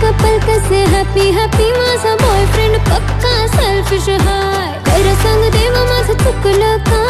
पलक पलक से happy happy माझा बॉयफ्रेंड पक्का सेल्फिश हाय. खरं सांग देवा, माझा चुकलं काय